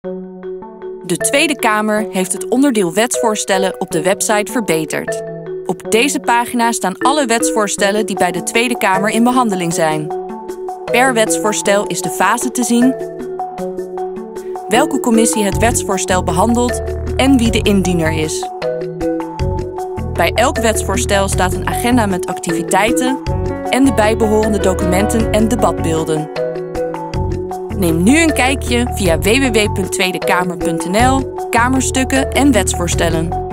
De Tweede Kamer heeft het onderdeel wetsvoorstellen op de website verbeterd. Op deze pagina staan alle wetsvoorstellen die bij de Tweede Kamer in behandeling zijn. Per wetsvoorstel is de fase te zien, welke commissie het wetsvoorstel behandelt en wie de indiener is. Bij elk wetsvoorstel staat een agenda met activiteiten en de bijbehorende documenten en debatbeelden. Neem nu een kijkje via www.tweedekamer.nl, kamerstukken en wetsvoorstellen.